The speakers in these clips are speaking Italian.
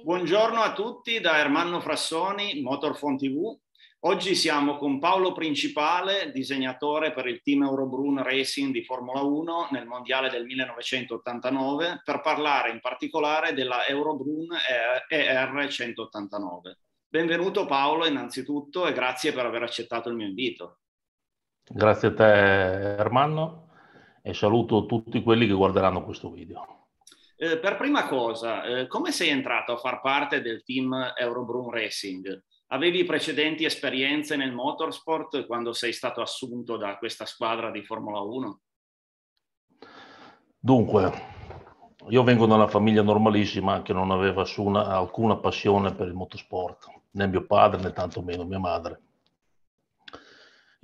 Buongiorno a tutti da Ermanno Frassoni, Motorphone TV. Oggi siamo con Paolo Principale, disegnatore per il team Eurobrun Racing di Formula 1 nel Mondiale del 1989, per parlare in particolare della Eurobrun ER 189. Benvenuto Paolo innanzitutto e grazie per aver accettato il mio invito. Grazie a te Ermanno e saluto tutti quelli che guarderanno questo video. Eh, per prima cosa, eh, come sei entrato a far parte del team Eurobrun Racing? Avevi precedenti esperienze nel motorsport quando sei stato assunto da questa squadra di Formula 1? Dunque, io vengo da una famiglia normalissima che non aveva alcuna, alcuna passione per il motorsport, né mio padre né tantomeno mia madre.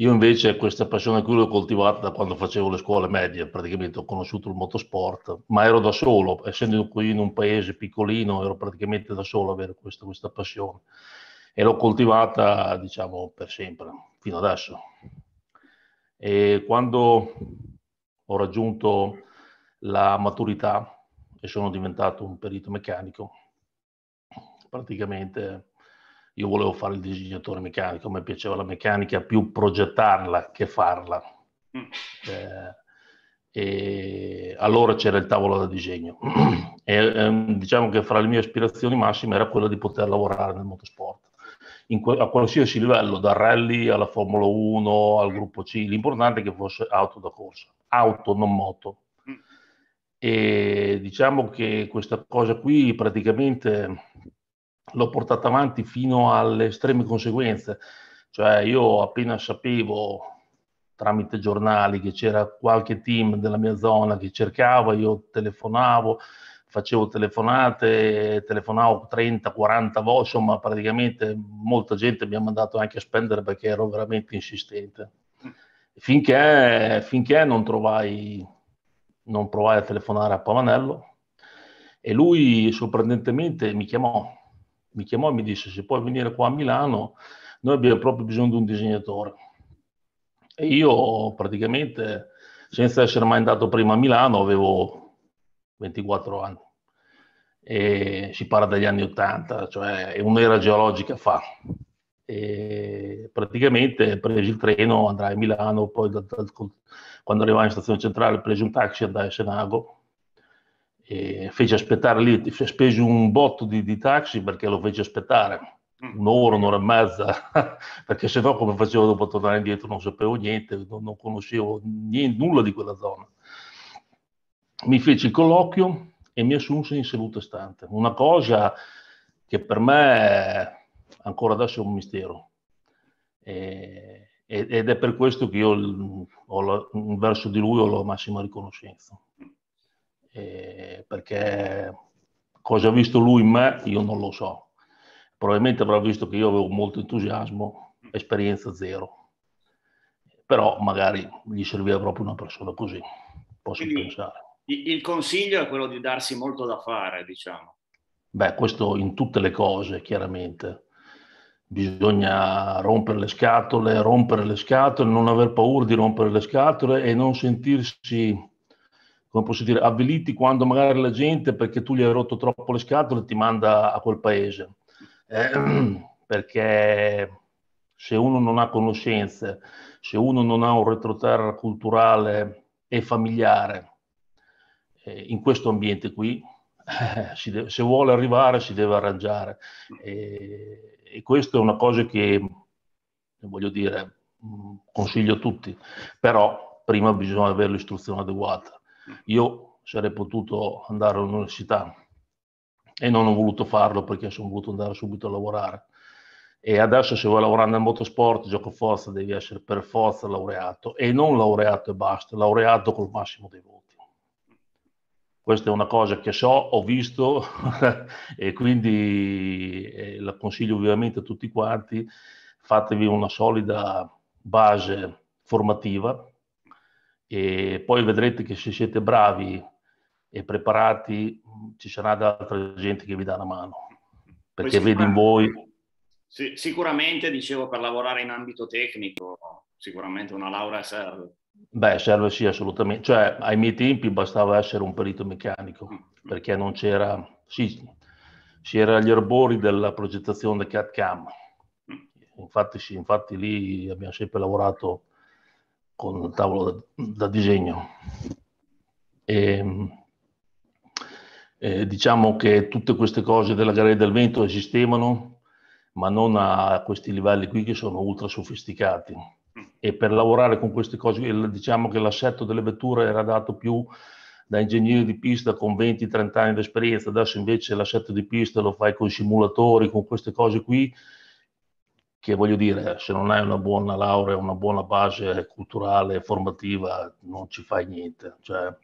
Io invece questa passione qui l'ho coltivata da quando facevo le scuole medie, praticamente ho conosciuto il motorsport, ma ero da solo, essendo qui in un paese piccolino, ero praticamente da solo a avere questa, questa passione e l'ho coltivata, diciamo, per sempre, fino adesso. E quando ho raggiunto la maturità e sono diventato un perito meccanico, praticamente io volevo fare il disegnatore meccanico, mi piaceva la meccanica più progettarla che farla. Mm. Eh, e allora c'era il tavolo da disegno. e eh, diciamo che fra le mie aspirazioni massime era quella di poter lavorare nel motorsport. Que- a qualsiasi livello, dal rally alla Formula 1 al gruppo C, l'importante è che fosse auto da corsa, auto, non moto. Mm. E diciamo che questa cosa qui praticamente l'ho portata avanti fino alle estreme conseguenze. Cioè io appena sapevo tramite giornali che c'era qualche team della mia zona che cercava, io telefonavo, facevo telefonate, telefonavo 30, 40 volte, insomma praticamente molta gente mi ha mandato anche a spendere perché ero veramente insistente. Finché, finché non trovai, non provai a telefonare a Pavanello e lui sorprendentemente mi chiamò mi chiamò e mi disse se puoi venire qua a Milano, noi abbiamo proprio bisogno di un disegnatore. E io praticamente, senza essere mai andato prima a Milano, avevo 24 anni. E si parla dagli anni 80, cioè un'era geologica fa. E praticamente presi il treno, andrai a Milano, poi da, da, quando arrivai in stazione centrale presi un taxi, andai a Senago, e fece aspettare lì, spesi un botto di, di taxi perché lo fece aspettare mm. un'ora, un'ora e mezza, perché se no come facevo dopo tornare indietro non sapevo niente, non, non conoscevo niente, nulla di quella zona. Mi fece il colloquio e mi assunse in seduta stante, una cosa che per me ancora adesso è un mistero. E, ed è per questo che io ho la, verso di lui ho la massima riconoscenza eh, perché cosa ha visto lui in me io non lo so. Probabilmente avrà visto che io avevo molto entusiasmo, esperienza zero, però magari gli serviva proprio una persona così, posso Quindi, pensare. Il consiglio è quello di darsi molto da fare, diciamo. Beh, questo in tutte le cose, chiaramente. Bisogna rompere le scatole, rompere le scatole, non aver paura di rompere le scatole e non sentirsi come posso dire, avviliti quando magari la gente, perché tu gli hai rotto troppo le scatole, ti manda a quel paese. Eh, perché se uno non ha conoscenze, se uno non ha un retroterra culturale e familiare eh, in questo ambiente qui, eh, deve, se vuole arrivare si deve arrangiare. E, e questa è una cosa che, voglio dire, mm, consiglio a tutti, però prima bisogna avere l'istruzione adeguata. Io sarei potuto andare all'università e non ho voluto farlo perché sono voluto andare subito a lavorare. E adesso se vuoi lavorare nel motorsport, gioco forza, devi essere per forza laureato e non laureato e basta, laureato col massimo dei voti. Questa è una cosa che so, ho visto e quindi eh, la consiglio ovviamente a tutti quanti, fatevi una solida base formativa, e poi vedrete che se siete bravi e preparati ci sarà altra gente che vi dà una mano perché vedi in voi sì, sicuramente dicevo per lavorare in ambito tecnico sicuramente una laurea serve beh serve sì assolutamente cioè ai miei tempi bastava essere un perito meccanico mm. perché non c'era sì si era agli erbori della progettazione CAD-CAM. Infatti, sì, infatti lì abbiamo sempre lavorato con il tavolo da, da disegno. E, e diciamo che tutte queste cose della Galleria del Vento esistevano, ma non a questi livelli qui che sono ultra sofisticati. E per lavorare con queste cose, diciamo che l'assetto delle vetture era dato più da ingegnere di pista con 20-30 anni di esperienza, adesso invece l'assetto di pista lo fai con simulatori, con queste cose qui, che voglio dire, se non hai una buona laurea, una buona base culturale, formativa, non ci fai niente. Cioè,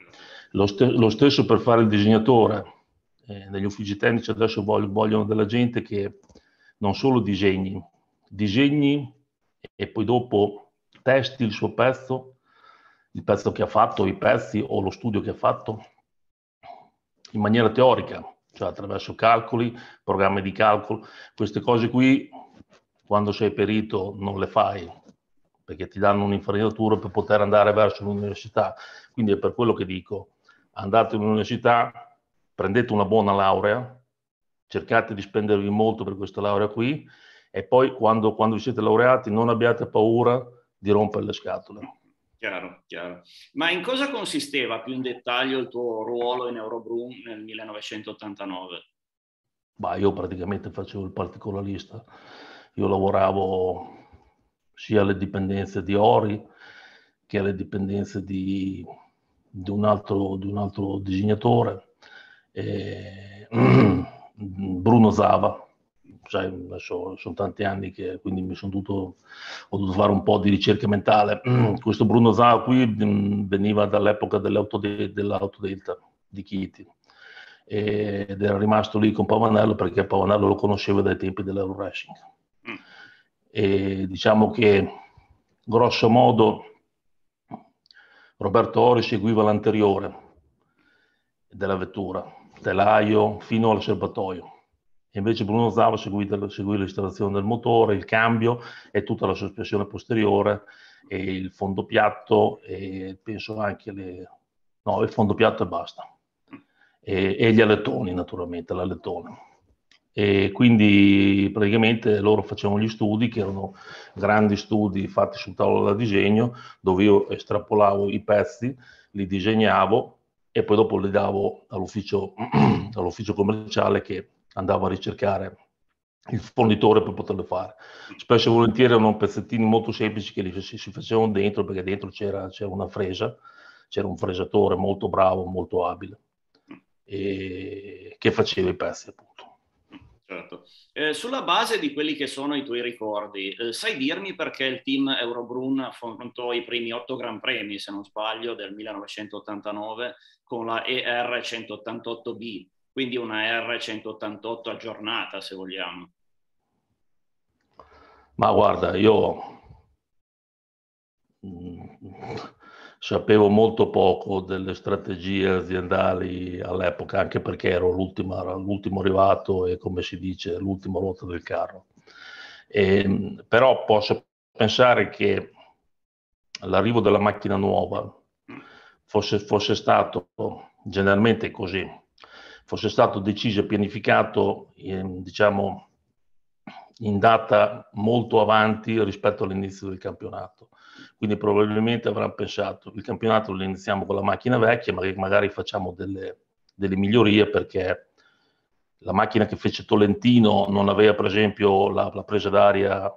lo, st- lo, stesso per fare il disegnatore. Eh, negli uffici tecnici adesso voglio, vogliono della gente che non solo disegni, disegni e poi dopo testi il suo pezzo, il pezzo che ha fatto, i pezzi o lo studio che ha fatto in maniera teorica, cioè attraverso calcoli, programmi di calcolo, queste cose qui quando sei perito non le fai perché ti danno un'infarinatura per poter andare verso l'università. Quindi è per quello che dico, andate all'università, prendete una buona laurea, cercate di spendervi molto per questa laurea qui e poi quando, quando vi siete laureati non abbiate paura di rompere le scatole. Chiaro, chiaro. Ma in cosa consisteva più in dettaglio il tuo ruolo in Eurobroom nel 1989? Bah, io praticamente facevo il particolarista io lavoravo sia alle dipendenze di Ori che alle dipendenze di, di, un, altro, di un, altro, disegnatore, eh, Bruno Zava. Cioè, adesso sono tanti anni che quindi mi sono dovuto, ho dovuto fare un po' di ricerca mentale. Questo Bruno Zava qui veniva dall'epoca dell'autodelta di Chiti ed era rimasto lì con Pavanello perché Pavanello lo conosceva dai tempi dell'Euroracing. E diciamo che grosso modo Roberto Ori seguiva l'anteriore della vettura, telaio fino al serbatoio. E invece Bruno Zava seguiva l'installazione del motore, il cambio e tutta la sospensione posteriore e il fondo piatto e penso anche le... no, il fondo piatto e basta. E, e gli alettoni naturalmente, l'alettone e quindi praticamente loro facevano gli studi che erano grandi studi fatti sul tavolo da disegno dove io estrapolavo i pezzi, li disegnavo e poi dopo li davo all'ufficio, all'ufficio commerciale che andava a ricercare il fornitore per poterlo fare. Spesso e volentieri erano pezzettini molto semplici che li, si, si facevano dentro perché dentro c'era, c'era una fresa, c'era un fresatore molto bravo, molto abile e che faceva i pezzi appunto. Certo. Eh, sulla base di quelli che sono i tuoi ricordi, eh, sai dirmi perché il team Eurobrun affrontò i primi otto Gran Premi, se non sbaglio, del 1989 con la ER188B, quindi una R188 aggiornata, se vogliamo? Ma guarda, io sapevo molto poco delle strategie aziendali all'epoca, anche perché ero l'ultimo, arrivato e come si dice l'ultima ruota del carro. E, ehm, però posso pensare che l'arrivo della macchina nuova fosse, fosse stato generalmente così, fosse stato deciso e pianificato in, diciamo, in data molto avanti rispetto all'inizio del campionato quindi probabilmente avranno pensato il campionato lo iniziamo con la macchina vecchia, ma magari facciamo delle, delle migliorie perché la macchina che fece Tolentino non aveva per esempio la, la presa d'aria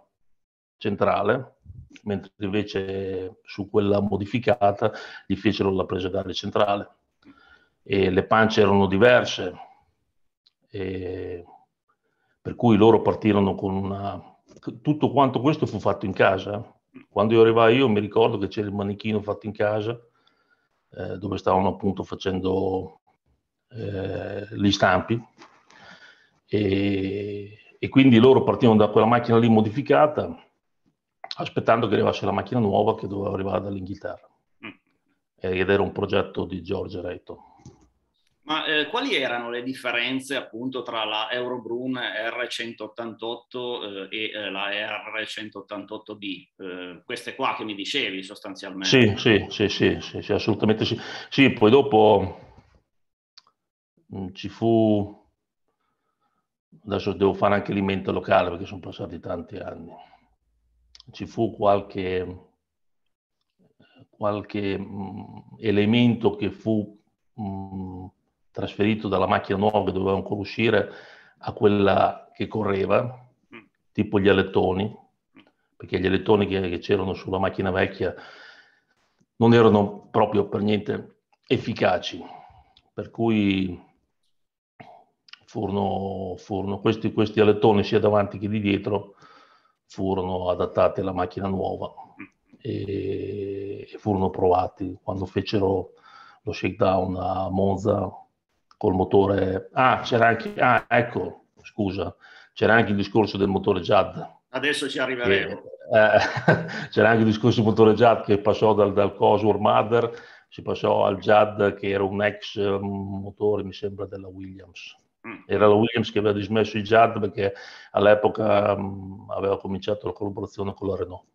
centrale, mentre invece su quella modificata gli fecero la presa d'aria centrale. E le pance erano diverse, per cui loro partirono con una... Tutto quanto questo fu fatto in casa, quando io arrivai io mi ricordo che c'era il manichino fatto in casa eh, dove stavano appunto facendo eh, gli stampi e, e, quindi loro partivano da quella macchina lì modificata aspettando che arrivasse la macchina nuova che doveva arrivare dall'Inghilterra mm. ed era un progetto di George Reto. Ma eh, quali erano le differenze appunto tra la Eurobrun R188 eh, e eh, la R188B? Eh, queste qua che mi dicevi sostanzialmente. Sì, sì, sì, sì, sì, sì assolutamente sì. Sì, poi dopo mh, mm, ci fu adesso devo fare anche l'alimento locale perché sono passati tanti anni. Ci fu qualche, qualche mh, elemento che fu mh, trasferito dalla macchina nuova che doveva ancora uscire a quella che correva, tipo gli alettoni, perché gli alettoni che, che c'erano sulla macchina vecchia non erano proprio per niente efficaci, per cui furono, furono questi, questi alettoni sia davanti che di dietro furono adattati alla macchina nuova e, e furono provati. Quando fecero lo shakedown a Monza col motore. Ah, c'era anche, ah, ecco, scusa, c'era anche il discorso del motore JAD. Adesso ci arriveremo. Che, eh, c'era anche il discorso del motore JAD che passò dal, dal Cosworth Mother, si passò al JAD che era un ex um, motore, mi sembra, della Williams. Mm. Era la Williams che aveva dismesso il JAD perché all'epoca um, aveva cominciato la collaborazione con la Renault.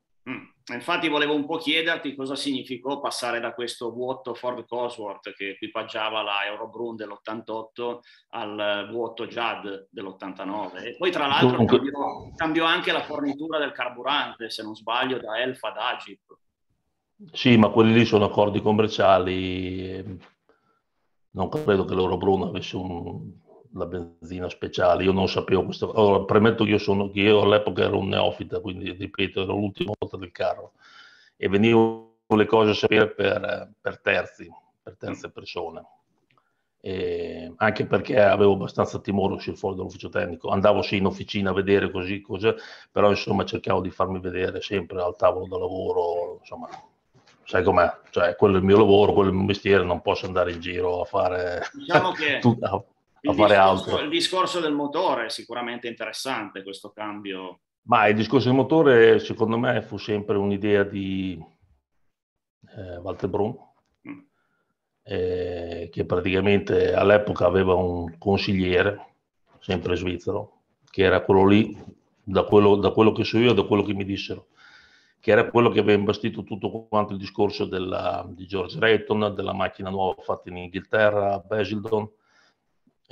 Infatti volevo un po' chiederti cosa significò passare da questo vuoto Ford Cosworth che equipaggiava la Eurobrun dell'88 al vuoto JAD dell'89 e poi tra l'altro cambiò, cambiò, anche la fornitura del carburante se non sbaglio da Elf ad Agip. Sì, ma quelli lì sono accordi commerciali, non credo che l'Eurobrun avesse un, la benzina speciale, io non sapevo questo. Allora, premetto che io, sono, che io all'epoca ero un neofita, quindi ripeto, ero l'ultimo volta del carro e venivo le cose a sapere per, per terzi, per terze persone. E anche perché avevo abbastanza timore uscire fuori dall'ufficio tecnico. Andavo sì in officina a vedere così, così, però insomma cercavo di farmi vedere sempre al tavolo da lavoro, insomma, sai com'è, cioè quello è il mio lavoro, quello è il mio mestiere, non posso andare in giro a fare... Diciamo che... a fare discorso, altro. Il discorso del motore è sicuramente interessante questo cambio. Ma il discorso del motore secondo me fu sempre un'idea di eh, Walter Brun, mm. eh, che praticamente all'epoca aveva un consigliere, sempre svizzero, che era quello lì, da quello, da quello che so io, da quello che mi dissero, che era quello che aveva imbastito tutto quanto il discorso della, di George Rayton, della macchina nuova fatta in Inghilterra, a Basildon,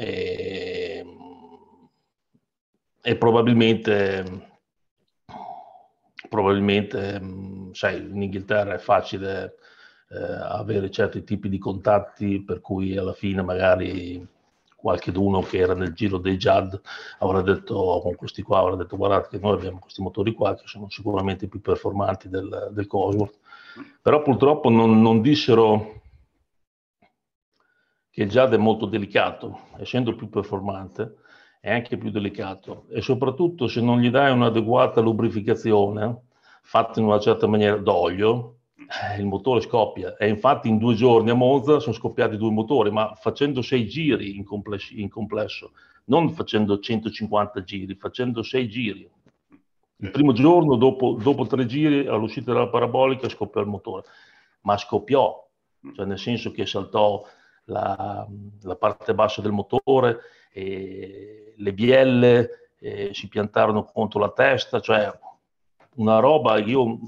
e, e probabilmente, probabilmente, sai, in Inghilterra è facile eh, avere certi tipi di contatti per cui alla fine magari qualche d'uno che era nel giro dei JAD avrà detto con questi qua avrà detto guardate che noi abbiamo questi motori qua che sono sicuramente più performanti del, del Cosworth. Però purtroppo non, non dissero che il JAD è molto delicato, essendo più performante, è anche più delicato e soprattutto se non gli dai un'adeguata lubrificazione fatta in una certa maniera d'olio, eh, il motore scoppia. E infatti in due giorni a Monza sono scoppiati due motori, ma facendo sei giri in, complesso, in complesso non facendo 150 giri, facendo sei giri. Il primo giorno, dopo, dopo tre giri, all'uscita della parabolica scoppiò il motore, ma scoppiò, cioè nel senso che saltò la, la parte bassa del motore, le bielle si piantarono contro la testa, cioè una roba, io,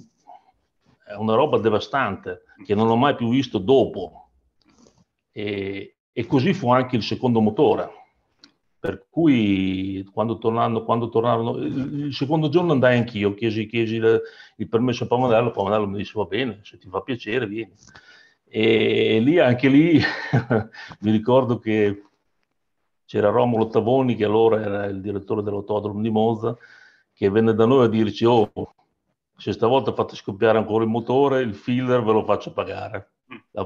è una roba devastante che non ho mai più visto dopo. E, e così fu anche il secondo motore. Per cui quando, tornando, quando tornarono, il, il, secondo giorno andai anch'io, chiesi, chiesi il, il permesso a Pamanello, Pamanello mi disse va bene, se ti fa piacere vieni. E lì, anche lì, mi ricordo che c'era Romolo Tavoni, che allora era il direttore dell'autodromo di Monza, che venne da noi a dirci, oh, se stavolta fate scoppiare ancora il motore, il filler ve lo faccio pagare.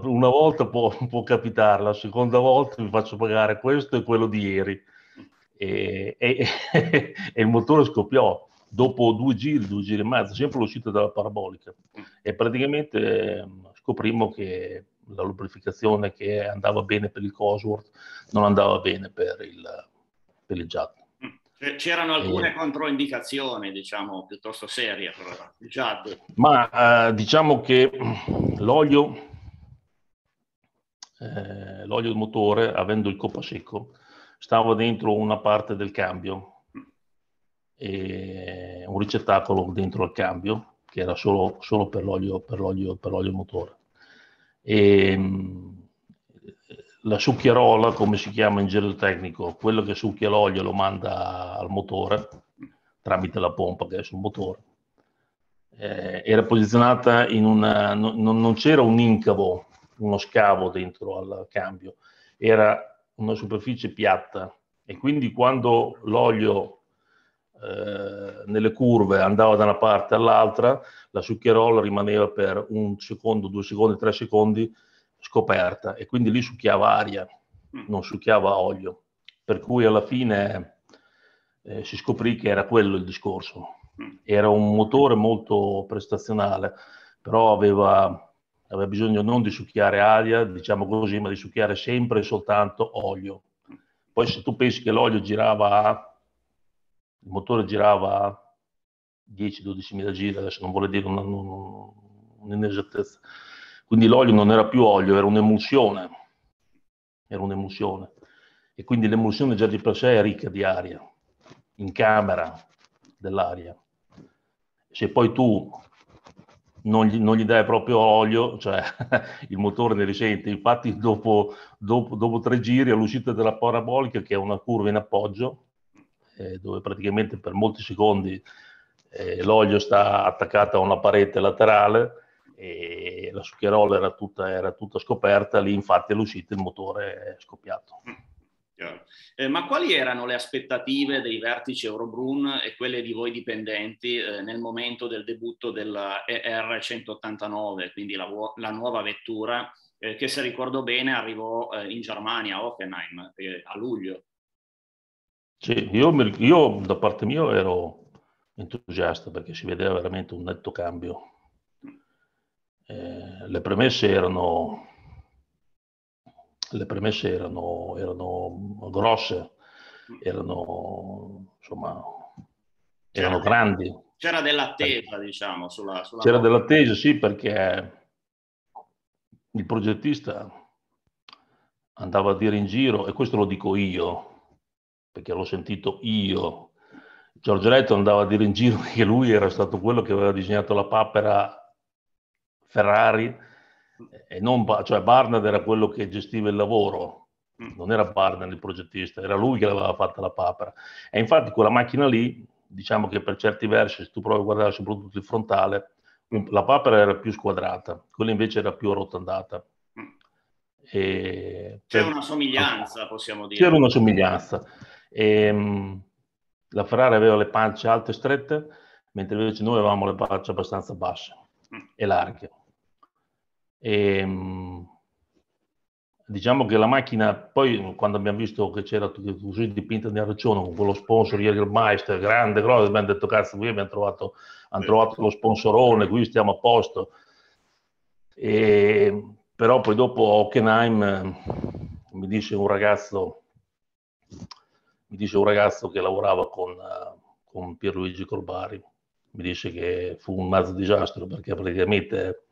Una volta può, può capitare, la seconda volta vi faccio pagare questo e quello di ieri. E, e, e il motore scoppiò dopo due giri, due giri e mezzo, sempre l'uscita dalla parabolica. E praticamente scoprimmo che la lubrificazione che andava bene per il Cosworth non andava bene per il, per il JAD. Mm. C'erano alcune e... controindicazioni, diciamo, piuttosto serie per il JAD. Ma eh, diciamo che l'olio, eh, l'olio del motore, avendo il coppa secco, stava dentro una parte del cambio, mm. e un ricettacolo dentro il cambio, che era solo, solo per, l'olio, per, l'olio, per l'olio motore. E, la succhiarola, come si chiama in gergo tecnico, quello che succhia l'olio lo manda al motore tramite la pompa che è sul motore. Eh, era posizionata in una, no, non c'era un incavo, uno scavo dentro al cambio, era una superficie piatta e quindi quando l'olio eh, nelle curve andava da una parte all'altra, la succhierola rimaneva per un secondo, due secondi, tre secondi scoperta e quindi lì succhiava aria, mm. non succhiava olio. Per cui alla fine eh, si scoprì che era quello il discorso. Mm. Era un motore molto prestazionale, però aveva, aveva bisogno non di succhiare aria, diciamo così, ma di succhiare sempre e soltanto olio. Poi se tu pensi che l'olio girava, il motore girava a 10-12 mila giri, adesso non vuole dire un'inesattezza, quindi l'olio non era più olio, era un'emulsione. Era un'emulsione. E quindi l'emulsione già di per sé è ricca di aria, in camera dell'aria. Se poi tu non gli, non gli dai proprio olio, cioè il motore ne risente. Infatti dopo, dopo, dopo tre giri all'uscita della parabolica, che è una curva in appoggio, eh, dove praticamente per molti secondi eh, l'olio sta attaccato a una parete laterale, e la succhierola era tutta, era tutta scoperta, lì infatti all'uscita il motore è scoppiato. Mm, eh, ma quali erano le aspettative dei vertici Eurobrun e quelle di voi dipendenti eh, nel momento del debutto della ER189, quindi la, la nuova vettura eh, che se ricordo bene arrivò eh, in Germania, a Hockenheim, eh, a luglio? Sì, io, io da parte mia ero entusiasta perché si vedeva veramente un netto cambio eh, le premesse erano, le premesse erano, erano grosse, erano, insomma, erano grandi. C'era dell'attesa, diciamo, sulla, sulla C'era dell'attesa, sì, perché il progettista andava a dire in giro, e questo lo dico io, perché l'ho sentito io, Giorgio andava a dire in giro che lui era stato quello che aveva disegnato la papera Ferrari, e non, cioè Barnard era quello che gestiva il lavoro, mm. non era Barnard il progettista, era lui che l'aveva fatta la papera. E infatti quella macchina lì, diciamo che per certi versi, se tu provi a guardare soprattutto il frontale, la papera era più squadrata, quella invece era più arrotondata. Mm. E c'era una somiglianza, possiamo dire. C'era una somiglianza. E, um, la Ferrari aveva le pance alte e strette, mentre invece noi avevamo le pance abbastanza basse e larghe. E, ehm, diciamo che la macchina, poi quando abbiamo visto che c'era così dipinta di arancione con quello sponsor Jägermeister, grande, grosso, abbiamo detto cazzo, qui abbiamo trovato, hanno trovato lo sponsorone, qui stiamo a posto. E, però poi dopo Hockenheim mi dice un ragazzo, mi dice un ragazzo che lavorava con, con Pierluigi Corbari, mi dice che fu un mezzo disastro perché praticamente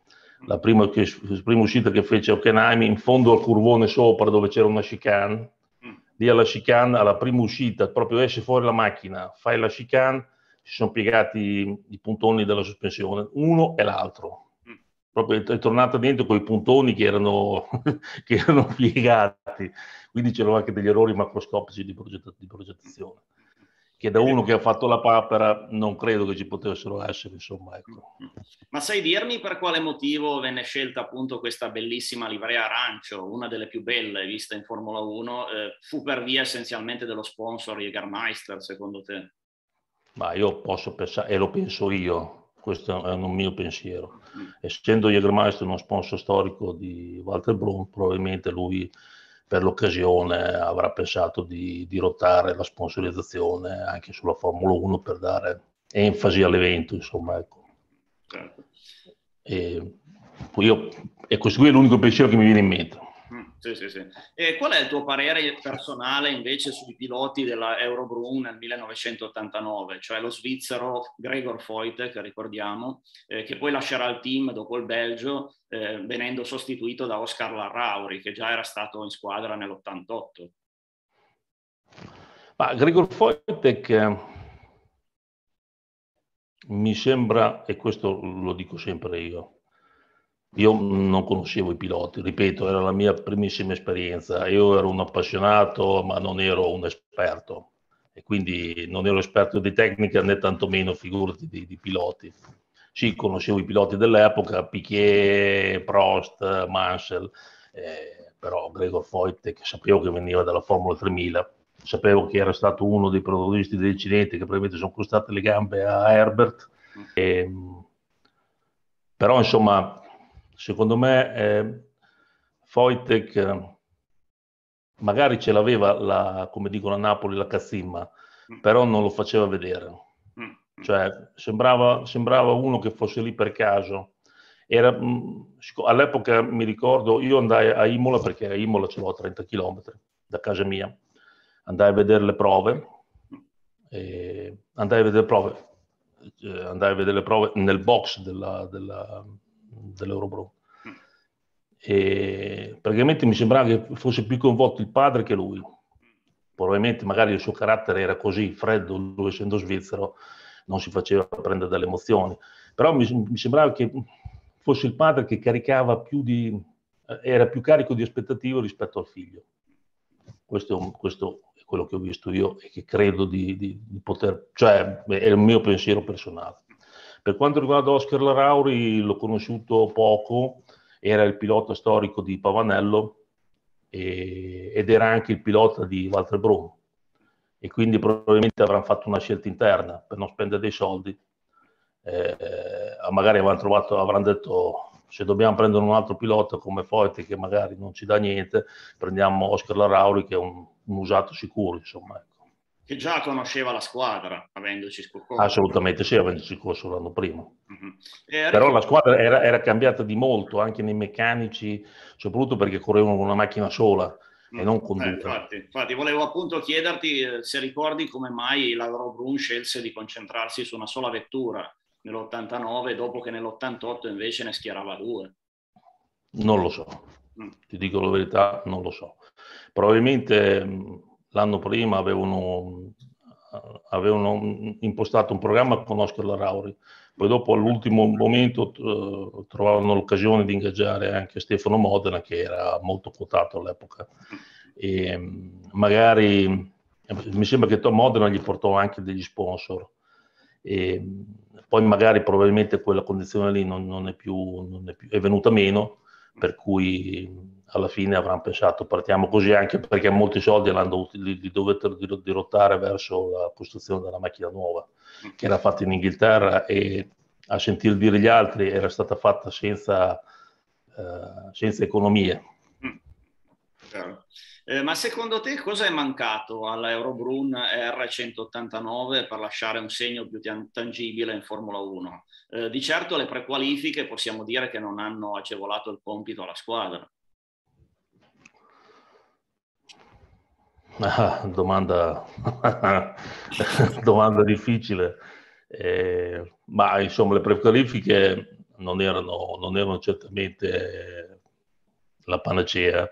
la prima, che, la prima uscita che fece Hockenheim in fondo al curvone sopra dove c'era una chicane, mm. lì alla chicane, alla prima uscita, proprio esce fuori la macchina, fai la chicane, si sono piegati i puntoni della sospensione, uno e l'altro. Mm. Proprio è tornata dentro con i puntoni che erano, che erano piegati, quindi c'erano anche degli errori macroscopici di, progetta, di progettazione che da uno che ha fatto la papera non credo che ci potessero essere, insomma. Ecco. Ma sai dirmi per quale motivo venne scelta appunto questa bellissima livrea arancio, una delle più belle viste in Formula 1, eh, fu per via essenzialmente dello sponsor Jägermeister, secondo te? Ma io posso pensare, e lo penso io, questo è un mio pensiero. Mm. Essendo Jägermeister uno sponsor storico di Walter Brun, probabilmente lui per l'occasione avrà pensato di, di rotare la sponsorizzazione anche sulla Formula 1 per dare enfasi all'evento, insomma. Ecco. Certo. E, io, e questo qui è l'unico pensiero che mi viene in mente. Sì, sì, sì. E qual è il tuo parere personale invece sui piloti della Eurobrun nel 1989, cioè lo svizzero Gregor Foyte, che ricordiamo, eh, che poi lascerà il team dopo il Belgio, eh, venendo sostituito da Oscar Larrauri, che già era stato in squadra nell'88. Ma Gregor Foytek mi sembra, e questo lo dico sempre io, io non conoscevo i piloti, ripeto, era la mia primissima esperienza. Io ero un appassionato, ma non ero un esperto. E quindi non ero esperto di tecnica né tantomeno figurati di, di piloti. Sì, conoscevo i piloti dell'epoca, Piquet, Prost, Mansell, eh, però Gregor Foyt, che sapevo che veniva dalla Formula 3000, sapevo che era stato uno dei protagonisti dell'incidente che probabilmente sono costate le gambe a Herbert. E, ehm, però insomma secondo me eh, Foytek magari ce l'aveva, la, come dicono a Napoli, la cazzimma, mm. però non lo faceva vedere. Mm, mm. Cioè, sembrava, sembrava uno che fosse lì per caso. Era, all'epoca mi ricordo, io andai a Imola perché a Imola ce l'ho a 30 km da casa mia, andai a vedere le prove, andai a vedere le prove, eh, andai a vedere le prove nel box della, della, dell'Eurobro. E praticamente mi sembrava che fosse più coinvolto il padre che lui. Probabilmente magari il suo carattere era così freddo, lui essendo svizzero non si faceva prendere dalle emozioni, però mi, mi sembrava che fosse il padre che caricava più di, era più carico di aspettative rispetto al figlio. Questo, questo, è quello che ho visto io e che credo di, di, di poter, cioè è il mio pensiero personale. Per quanto riguarda Oscar Larauri, l'ho conosciuto poco, era il pilota storico di Pavanello e, ed era anche il pilota di Walter Brun e quindi probabilmente avranno fatto una scelta interna per non spendere dei soldi. Eh, magari avranno, trovato, avranno detto se dobbiamo prendere un altro pilota come Foyt che magari non ci dà niente, prendiamo Oscar Larauri che è un, un usato sicuro. Insomma. Che già conosceva la squadra, avendoci scorso. Assolutamente sì, avendoci scorso l'anno prima. Uh-huh. Però la squadra era, era, cambiata di molto, anche nei meccanici, soprattutto perché correvano con una macchina sola uh-huh. e non con eh, infatti, infatti, volevo appunto chiederti eh, se ricordi come mai la Brun scelse di concentrarsi su una sola vettura nell'89 dopo che nell'88 invece ne schierava due. Non lo so, mm. ti dico la verità, non lo so. Probabilmente l'anno prima avevano, avevano, impostato un programma con Oscar Larauri, poi dopo all'ultimo momento uh, trovavano l'occasione di ingaggiare anche Stefano Modena che era molto quotato all'epoca. E magari mi sembra che Modena gli portò anche degli sponsor. E poi magari probabilmente quella condizione lì non, non, è, più, non è, più, è venuta meno per cui alla fine avranno pensato partiamo così anche perché molti soldi li dovettero dirottare verso la costruzione della macchina nuova che era fatta in Inghilterra e a sentire dire gli altri era stata fatta senza, eh, senza economie. Mm. Eh, ma secondo te cosa è mancato alla Eurobrun R189 per lasciare un segno più tangibile in Formula 1? Eh, di certo le prequalifiche possiamo dire che non hanno agevolato il compito alla squadra. Ah, domanda, domanda difficile, eh, ma insomma le prequalifiche non erano, non erano certamente la panacea,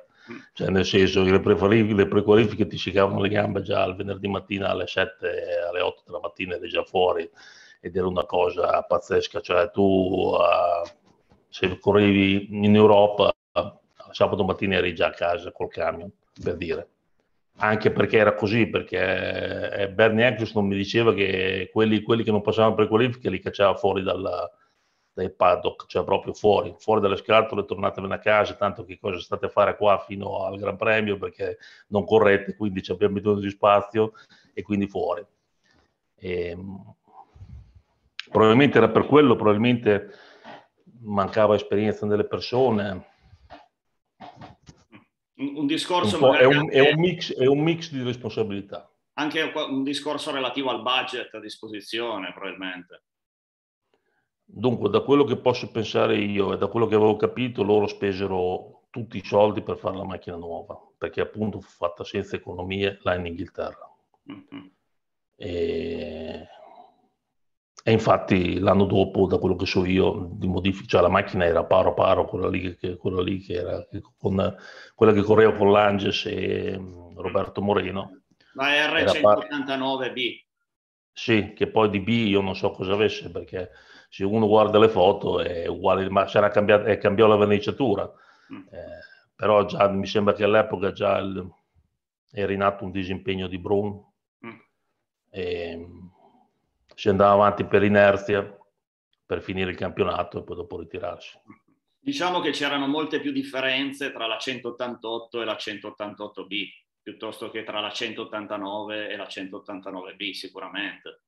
cioè nel senso che le prequalifiche, le prequalifiche ti scicavano le gambe già il venerdì mattina alle 7, alle 8 della mattina eri già fuori ed era una cosa pazzesca, cioè tu uh, se correvi in Europa sabato mattina eri già a casa col camion, per dire anche perché era così, perché eh, Bernie Eccleston mi diceva che quelli, quelli, che non passavano per qualifiche li cacciava fuori dalla, dai paddock, cioè proprio fuori, fuori dalle scatole, tornatevene a casa, tanto che cosa state a fare qua fino al Gran Premio perché non correte, quindi abbiamo bisogno di spazio e quindi fuori. E, ehm, probabilmente era per quello, probabilmente mancava esperienza nelle persone, un, discorso... Un è, un, è, un mix, è un mix di responsabilità. Anche un discorso relativo al budget a disposizione, probabilmente. Dunque, da quello che posso pensare io e da quello che avevo capito, loro spesero tutti i soldi per fare la macchina nuova, perché appunto fu fatta senza economie là in Inghilterra. Mm-hmm. E e infatti l'anno dopo, da quello che so io, di modifica, cioè la macchina era paro paro, quella lì che, quella lì che era con, quella che correva con l'Anges e mm, Roberto Moreno. La R189B. Sì, che poi di B io non so cosa avesse perché se uno guarda le foto è uguale, ma sarà cambiato, è cambiò la verniciatura. Mm. Eh, però già mi sembra che all'epoca già il, era in atto un disimpegno di Brun mm. e si andava avanti per inerzia per finire il campionato e poi dopo ritirarsi. Diciamo che c'erano molte più differenze tra la 188 e la 188B piuttosto che tra la 189 e la 189B sicuramente.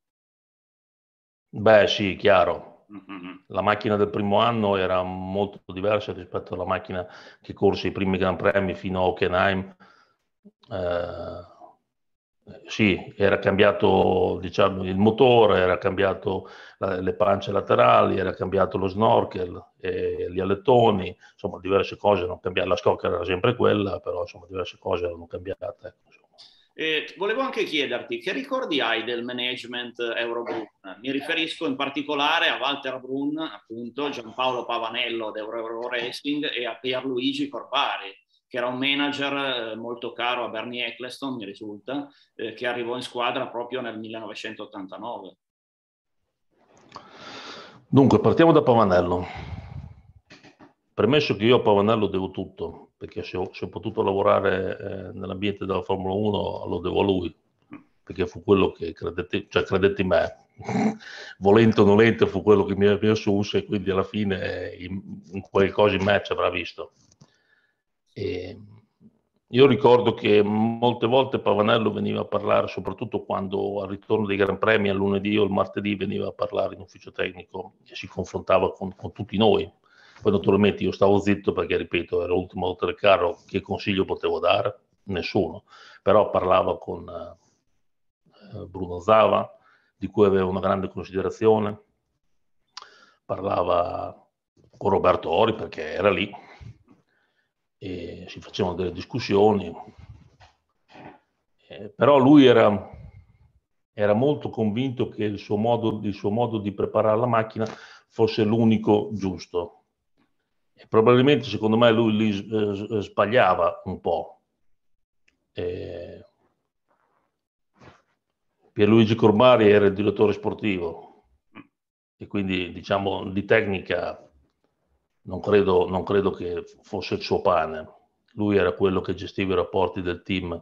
Beh sì, chiaro. Mm-hmm. La macchina del primo anno era molto diversa rispetto alla macchina che corse i primi Gran Premi fino a Hockenheim. Eh, sì, era cambiato diciamo, il motore, era cambiato la, le pance laterali, era cambiato lo snorkel, gli alettoni, insomma diverse cose non cambiate. La scocca era sempre quella, però insomma diverse cose erano cambiate. Eh, volevo anche chiederti che ricordi hai del management Eurobrun? Mi riferisco in particolare a Walter Brun, appunto, Giampaolo Pavanello di Euro Racing e a Pierluigi Corbari, che era un manager eh, molto caro a Bernie Eccleston, mi risulta, eh, che arrivò in squadra proprio nel 1989. Dunque, partiamo da Pavanello. Premesso che io a Pavanello devo tutto, perché se ho, se ho potuto lavorare eh, nell'ambiente della Formula 1 lo devo a lui, perché fu quello che credette, cioè credette in me. Volente o nolente fu quello che mi, mi assunse quindi alla fine eh, in, in qualcosa in me ci avrà visto. E io ricordo che molte volte Pavanello veniva a parlare, soprattutto quando al ritorno dei Gran Premi, al lunedì o il martedì, veniva a parlare in ufficio tecnico e si confrontava con, con tutti noi. Poi naturalmente io stavo zitto perché, ripeto, era l'ultimo volta del carro, che consiglio potevo dare? Nessuno. Però parlava con eh, Bruno Zava, di cui aveva una grande considerazione, parlava con Roberto Ori perché era lì, e si facevano delle discussioni, eh, però lui era, era, molto convinto che il suo, modo, il suo modo di preparare la macchina fosse l'unico giusto. E probabilmente, secondo me, lui lì eh, sbagliava un po'. E Pierluigi Corbari era il direttore sportivo e quindi, diciamo, di tecnica non credo, non credo che fosse il suo pane. Lui era quello che gestiva i rapporti del team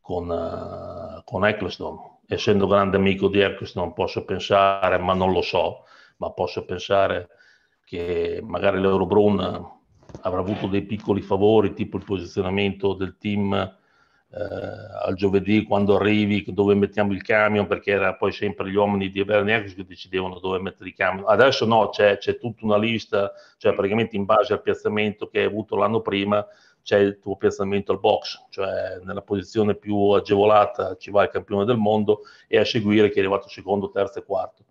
con, uh, con Eccleston. Essendo grande amico di Eccleston posso pensare, ma non lo so, ma posso pensare che magari l'Eurobrun avrà avuto dei piccoli favori, tipo il posizionamento del team al giovedì quando arrivi, dove mettiamo il camion, perché era poi sempre gli uomini di Evernex che decidevano dove mettere il camion. Adesso no, c'è, c'è tutta una lista, cioè praticamente in base al piazzamento che hai avuto l'anno prima, c'è il tuo piazzamento al box, cioè nella posizione più agevolata ci va il campione del mondo e a seguire chi è arrivato secondo, terzo e quarto.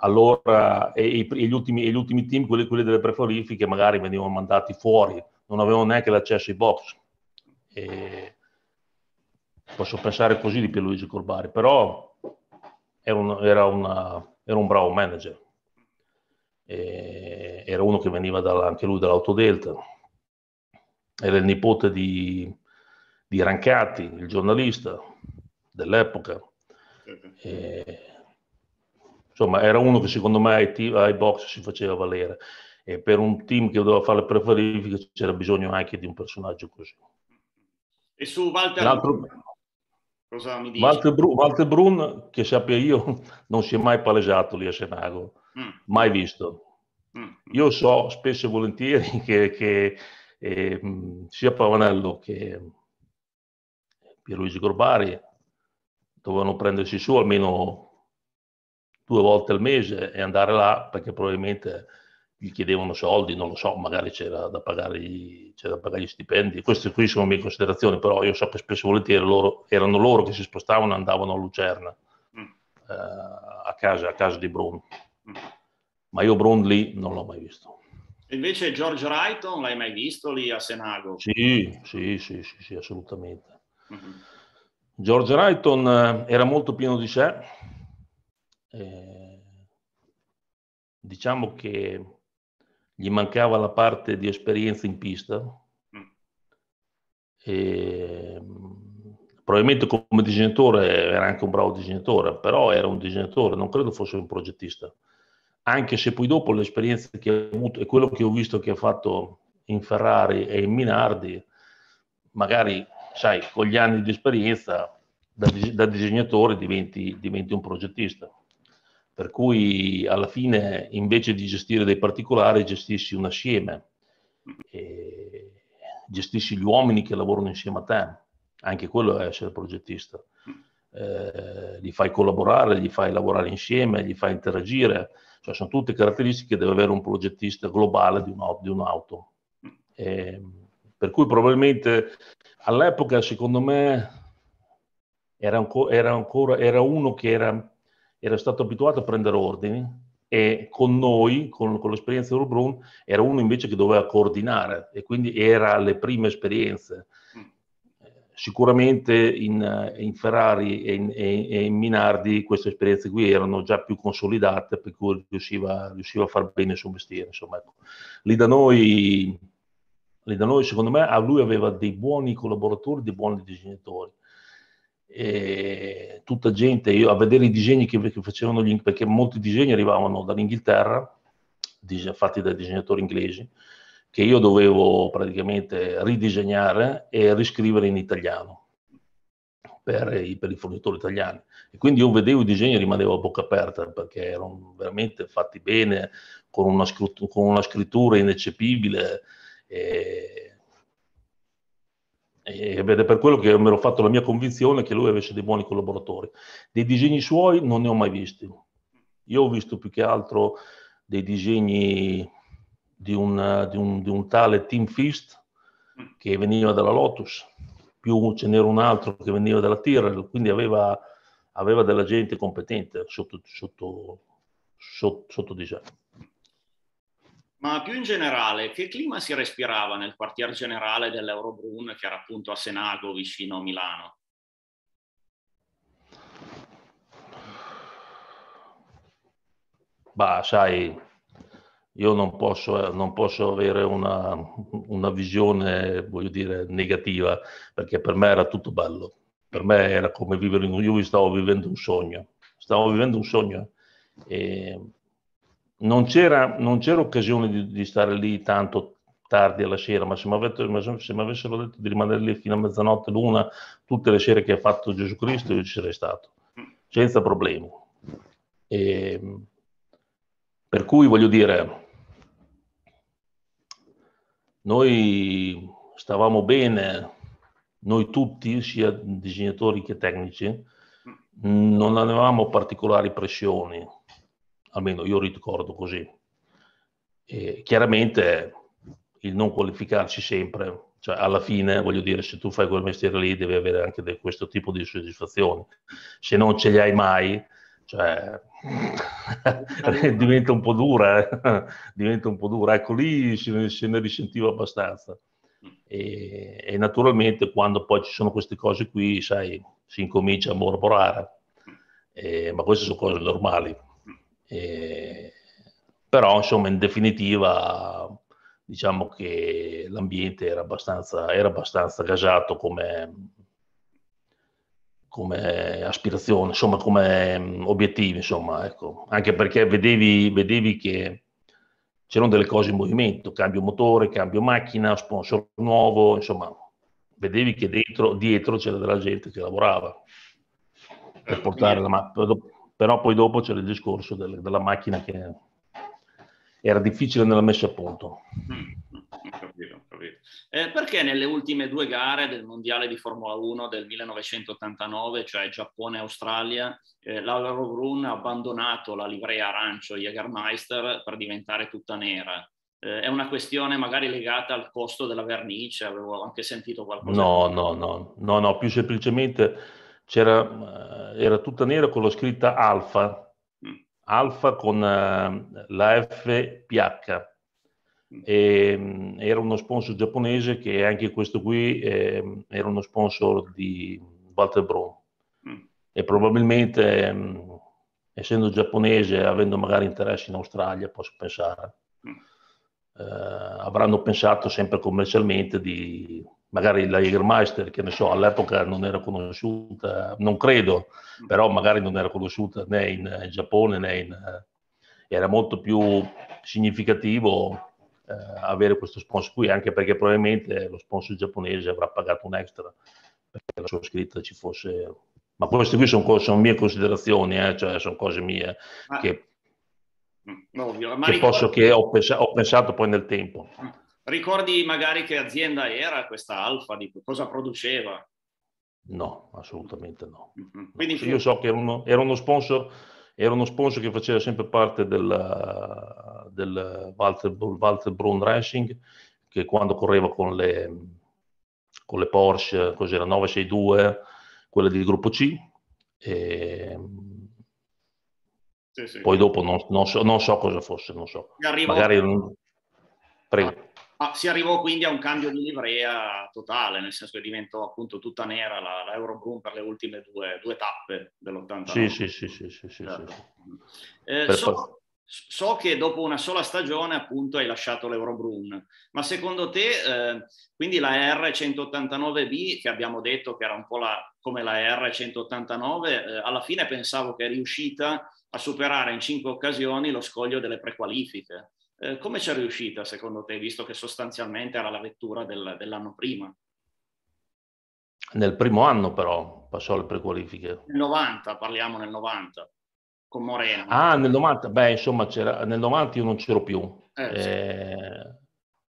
Allora, e, e gli, ultimi, gli, ultimi, team, quelli, quelli delle prequalifiche, magari venivano mandati fuori, non avevano neanche l'accesso ai box. E, posso pensare così di Pierluigi Corbari, però era un, era una, era un bravo manager. E era uno che veniva dalla, anche lui dall'Autodelta, era il nipote di, di Rancati, il giornalista dell'epoca. E, insomma, era uno che secondo me ai, ai box si faceva valere e per un team che doveva fare le prevarifiche c'era bisogno anche di un personaggio così. E su Walter, Cosa mi dici? Walter, Brun, Walter Brun, che sappia io, non si è mai palesato lì a Senago, mm. mai visto. Mm. Io so spesso e volentieri che, che eh, sia Pavanello che Pierluigi Corbari dovevano prendersi su almeno due volte al mese e andare là perché probabilmente gli chiedevano soldi, non lo so, magari c'era da pagare gli, c'era da pagare gli stipendi. Queste qui sono mie considerazioni, però io so che spesso e volentieri loro, erano loro che si spostavano e andavano a Lucerna, mm. eh, a, casa, a casa di Brun. Mm. Ma io Brun lì non l'ho mai visto. Invece George Wrighton l'hai mai visto lì a Senago? Sì, sì, sì, sì, sì assolutamente. Mm-hmm. George Wrighton eh, era molto pieno di sé. Eh, diciamo che gli mancava la parte di esperienza in pista. Mm. E, probabilmente come disegnatore era anche un bravo disegnatore, però era un disegnatore, non credo fosse un progettista. Anche se poi dopo l'esperienza che ha avuto e quello che ho visto che ha fatto in Ferrari e in Minardi, magari, sai, con gli anni di esperienza da, da disegnatore diventi, diventi un progettista. Per cui alla fine, invece di gestire dei particolari, gestisci un assieme, e gestisci gli uomini che lavorano insieme a te anche quello è essere progettista. Eh, li fai collaborare, li fai lavorare insieme, li fai interagire, cioè sono tutte caratteristiche che deve avere un progettista globale di, un, di un'auto. Eh, per cui probabilmente all'epoca, secondo me, era, anco, era, ancora, era uno che era, era, stato abituato a prendere ordini e con noi, con, con l'esperienza di Eurobrun, era uno invece che doveva coordinare e quindi era alle prime esperienze sicuramente in, in Ferrari e in, e in, Minardi queste esperienze qui erano già più consolidate, per cui riusciva, riusciva a far bene il suo mestiere. Insomma, ecco. lì, da noi, lì da noi, secondo me, lui aveva dei buoni collaboratori, dei buoni disegnatori. E tutta gente, io a vedere i disegni che, che facevano, gli, perché molti disegni arrivavano dall'Inghilterra, fatti dai disegnatori inglesi, che io dovevo praticamente ridisegnare e riscrivere in italiano per i, per i fornitori italiani. E quindi io vedevo i disegni e rimanevo a bocca aperta perché erano veramente fatti bene, con una, con una scrittura ineccepibile. E, ed è per quello che mi ero fatto la mia convinzione che lui avesse dei buoni collaboratori. Dei disegni suoi non ne ho mai visti. Io ho visto più che altro dei disegni di un, di un, di un tale Team Fist che veniva dalla Lotus, più ce n'era un altro che veniva dalla Tyrrell, quindi aveva, aveva della gente competente sotto, sotto, sotto, sotto di sé. Ma più in generale, che clima si respirava nel quartier generale dell'Eurobrun, che era appunto a Senago, vicino a Milano? Bah, sai, io non posso, non posso avere una, una, visione, voglio dire, negativa, perché per me era tutto bello. Per me era come vivere. Io stavo vivendo un sogno. Stavo vivendo un sogno. E non c'era, non c'era occasione di, di, stare lì tanto tardi alla sera, ma se mi, avessero, detto di rimanere lì fino a mezzanotte, l'una, tutte le sere che ha fatto Gesù Cristo, io ci sarei stato, senza problemi. E, per cui voglio dire, noi stavamo bene, noi tutti, sia disegnatori che tecnici, non avevamo particolari pressioni, almeno io ricordo così. E chiaramente il non qualificarsi sempre, cioè alla fine, voglio dire, se tu fai quel mestiere lì devi avere anche de- questo tipo di soddisfazioni. Se non ce li hai mai, cioè, diventa un po' dura, eh? diventa un po' dura. Ecco, lì se ne, se ne risentiva abbastanza. E, e, naturalmente quando poi ci sono queste cose qui, sai, si incomincia a mormorare, e, ma queste sono cose normali. E, però, insomma, in definitiva, diciamo che l'ambiente era abbastanza, era abbastanza gasato come, come aspirazione, insomma, come obiettivi, insomma, ecco. Anche perché vedevi, vedevi che c'erano delle cose in movimento, cambio motore, cambio macchina, sponsor nuovo, insomma, vedevi che dentro, dietro c'era della gente che lavorava per portare la macchina. Però poi dopo c'era il discorso del, della macchina che era difficile nella messa a punto. Mm, capito, capito. Eh, perché nelle ultime due gare del Mondiale di Formula 1 del 1989, cioè Giappone e Australia, eh, l'Auro Brun ha abbandonato la livrea arancio Jägermeister per diventare tutta nera? Eh, è una questione magari legata al costo della vernice, avevo anche sentito qualcosa. No, no, no, no, no, più semplicemente c'era, eh, era tutta nera con la scritta Alfa, mm. Alfa con uh, la FPH e, mm, era uno sponsor giapponese che anche questo qui eh, era uno sponsor di Walter mm. e probabilmente mh, mm, essendo giapponese avendo magari interessi in Australia posso pensare mm. eh, avranno pensato sempre commercialmente di magari la Jägermeister, che ne so, all'epoca non era conosciuta, non credo, però magari non era conosciuta né in, in Giappone né in... Eh, era molto più significativo eh, avere questo sponsor qui, anche perché probabilmente lo sponsor giapponese avrà pagato un extra perché la sua scritta ci fosse... Ma queste qui sono, sono mie considerazioni, eh, cioè sono cose mie ah. che, ovvio, che, posso, che ho, pensato, ho pensato poi nel tempo. Ricordi magari che azienda era questa Alfa, di cosa produceva? No, assolutamente no. Mm-hmm. Quindi io so che era uno, era uno, sponsor, era uno sponsor che faceva sempre parte del, del Walter, Walter Brun Racing, che quando correva con le, con le Porsche, cos'era 962, quelle del gruppo C, e, sì, sì. poi dopo non, non, so, non, so, cosa fosse, non so. Magari... Prego. Ah, si arrivò quindi a un cambio di livrea totale, nel senso che diventò appunto tutta nera la, la Eurobroom per le ultime due, due tappe dell'89. Sì, sì, sì, sì, sì, sì, certo. sì. Eh, so, so, che dopo una sola stagione appunto hai lasciato l'Eurobroom, ma secondo te eh, quindi la R189B che abbiamo detto che era un po' la, come la R189, eh, alla fine pensavo che è riuscita a superare in cinque occasioni lo scoglio delle prequalifiche. Eh, come c'è riuscita secondo te, visto che sostanzialmente era la vettura del, dell'anno prima? Nel primo anno però passò alle prequalifiche. Nel 90, parliamo nel 90, con Moreno. Ah, nel 90, beh insomma c'era, nel 90 io non c'ero più. Eh, eh, sì.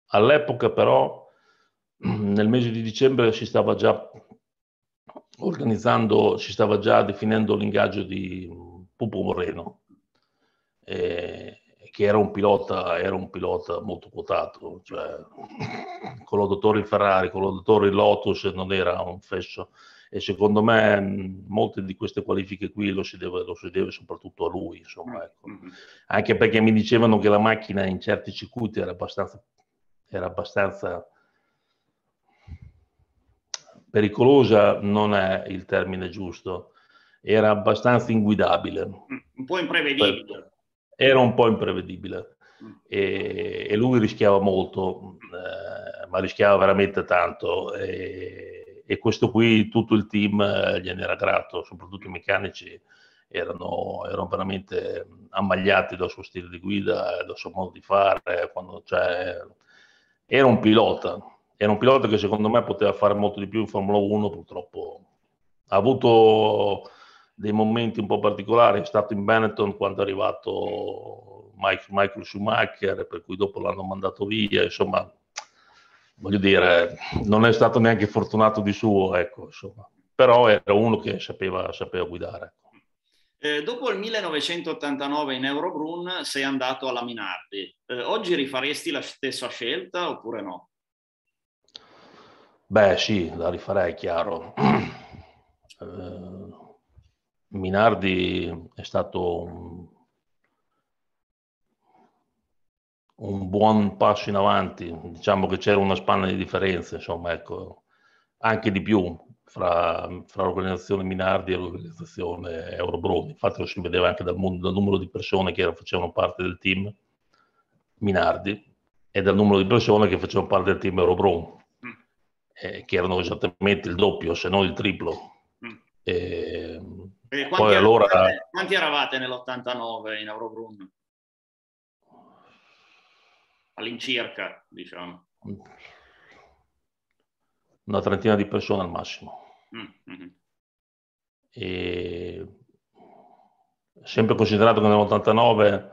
All'epoca però, nel mese di dicembre si stava già organizzando, si stava già definendo l'ingaggio di Pupo Moreno. Eh, che era un pilota, era un pilota molto quotato, cioè con l'odatore Ferrari, con l'odatore Lotus non era un fesso e secondo me molte di queste qualifiche qui lo si deve, lo si deve soprattutto a lui, insomma, ecco. Mm-hmm. anche perché mi dicevano che la macchina in certi circuiti era abbastanza, era abbastanza pericolosa, non è il termine giusto, era abbastanza inguidabile. Un po' imprevedibile. Per, era un po' imprevedibile mm. e, e lui rischiava molto, eh, ma rischiava veramente tanto e, e, questo qui tutto il team eh, gliene era grato, soprattutto i meccanici erano, erano, veramente ammagliati dal suo stile di guida, dal suo modo di fare, quando, cioè, era un pilota, era un pilota che secondo me poteva fare molto di più in Formula 1, purtroppo ha avuto dei momenti un po' particolari, è stato in Benetton quando è arrivato Mike, Michael Schumacher, per cui dopo l'hanno mandato via, insomma, voglio dire, non è stato neanche fortunato di suo, ecco, insomma. però era uno che sapeva, sapeva guidare. Ecco. Eh, dopo il 1989 in Eurobrun sei andato alla Minardi. Eh, oggi rifaresti la stessa scelta oppure no? Beh sì, la rifarei, chiaro. Eh, Minardi è stato un, un, buon passo in avanti, diciamo che c'era una spanna di differenza, insomma, ecco, anche di più fra, fra l'organizzazione Minardi e l'organizzazione Eurobro. Infatti lo si vedeva anche dal, dal numero di persone che facevano parte del team Minardi e dal numero di persone che facevano parte del team Eurobro, mm. eh, che erano esattamente il doppio, se non il triplo. Mm. Quanti, Poi allora... eravate, quanti eravate nell'89 in Eurobrun? All'incirca, diciamo. Una trentina di persone al massimo. Mm-hmm. E sempre considerato che nell'89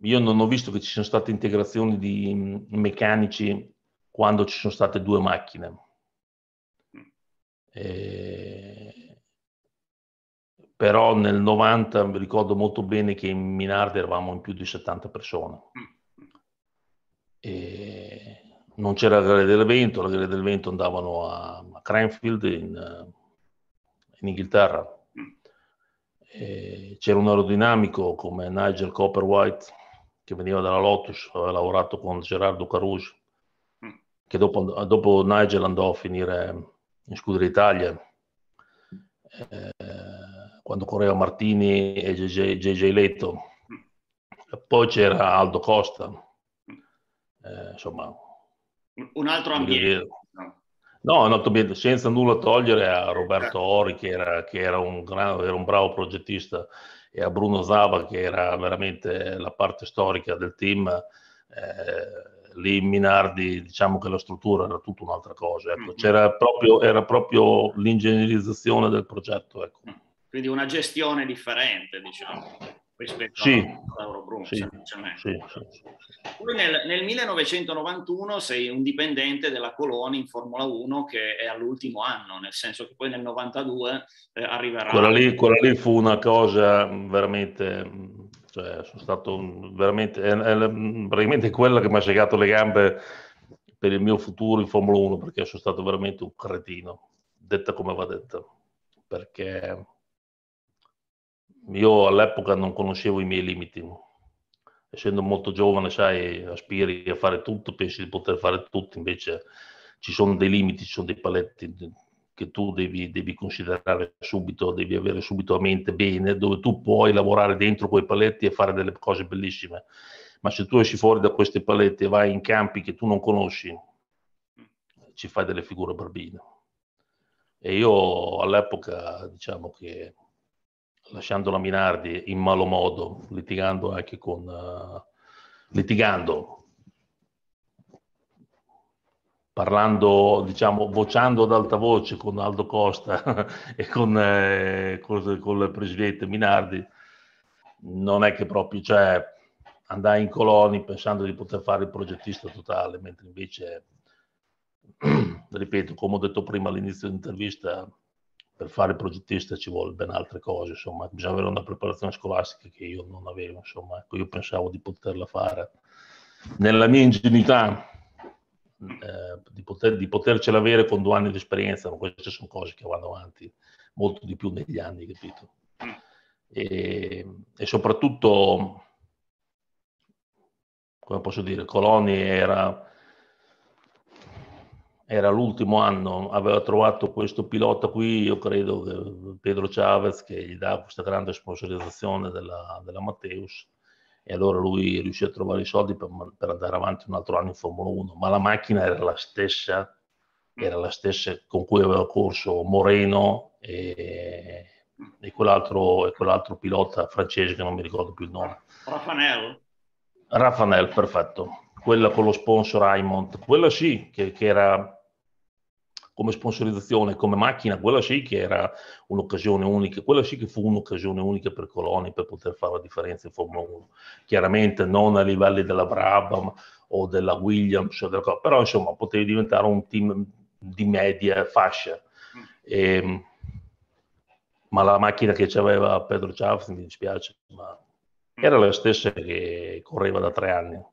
io non ho visto che ci siano state integrazioni di meccanici quando ci sono state due macchine. Mm. E però nel 90 mi ricordo molto bene che in Minardi eravamo in più di 70 persone. E non c'era la gara dell'evento, la gara dell'evento andavano a, a Cranfield in, in Inghilterra. E c'era un aerodinamico come Nigel Copperwhite che veniva dalla Lotus, aveva lavorato con Gerardo Caruso, che dopo, dopo Nigel andò a finire in Scuderia Italia. Eh, quando correva Martini e JJ, JJ Leto. Poi c'era Aldo Costa. Eh, insomma, un altro ambiente. No, è andato bene, senza nulla togliere a Roberto Ori, che era, che era, un, era un bravo progettista, e a Bruno Zava, che era veramente la parte storica del team. Eh, lì in Minardi diciamo che la struttura era tutta un'altra cosa, ecco. mm-hmm. C'era proprio, era proprio l'ingegnerizzazione del progetto. Ecco. Mm. Quindi una gestione differente, diciamo, rispetto sì. all'Eurobrum, sì. Sì, sì, Poi nel, nel, 1991 sei un dipendente della Coloni in Formula 1 che è all'ultimo anno, nel senso che poi nel 92 eh, arriverà... Quella lì, quella lì fu una cosa veramente cioè, sono stato veramente, è, è praticamente quella che mi ha segato le gambe per il mio futuro in Formula 1 perché sono stato veramente un cretino, detta come va detta, perché io all'epoca non conoscevo i miei limiti. Essendo molto giovane, sai, aspiri a fare tutto, pensi di poter fare tutto, invece ci sono dei limiti, ci sono dei paletti che tu devi, devi, considerare subito, devi avere subito a mente bene, dove tu puoi lavorare dentro quei paletti e fare delle cose bellissime. Ma se tu esci fuori da questi paletti e vai in campi che tu non conosci, ci fai delle figure barbine. E io all'epoca, diciamo che lasciando la Minardi in malo modo, litigando anche con... Uh, litigando. Parlando, diciamo, vociando ad alta voce con Aldo Costa e con, eh, con, con, il presidente Minardi, non è che proprio, cioè, andai in coloni pensando di poter fare il progettista totale, mentre invece, ripeto, come ho detto prima all'inizio dell'intervista, per fare progettista ci vuole ben altre cose, insomma, bisogna avere una preparazione scolastica che io non avevo, insomma, ecco, io pensavo di poterla fare. Nella mia ingenuità, eh, di, poter, di potercela avere con due anni di esperienza, ma queste sono cose che vanno avanti molto di più negli anni, capito? E, e soprattutto, come posso dire, Coloni era, era l'ultimo anno, aveva trovato questo pilota qui, io credo che Pedro Chavez, che gli dà questa grande sponsorizzazione della, della Matteus, e allora lui riuscì a trovare i soldi per, per, andare avanti un altro anno in Formula 1, ma la macchina era la stessa, era la stessa con cui aveva corso Moreno e, e, quell'altro, e quell'altro pilota francese che non mi ricordo più il nome. Raffanello. Raffanello, perfetto. Quella con lo sponsor Raymond, quella sì, che, che era come sponsorizzazione, come macchina, quella sì che era un'occasione unica, quella sì che fu un'occasione unica per Coloni per poter fare la differenza in Formula 1. Chiaramente non a livelli della Brabham o della Williams, però insomma potevi diventare un team di media fascia. E, ehm, ma la macchina che aveva Pedro Chavez, mi dispiace, ma era la stessa che correva da tre anni.